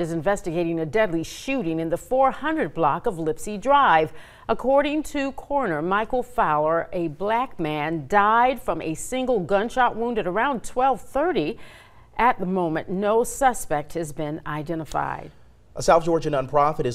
is investigating a deadly shooting in the 400 block of Lipsy Drive. According to coroner Michael Fowler, a black man died from a single gunshot wound at around 1230. At the moment, no suspect has been identified. A South Georgia nonprofit is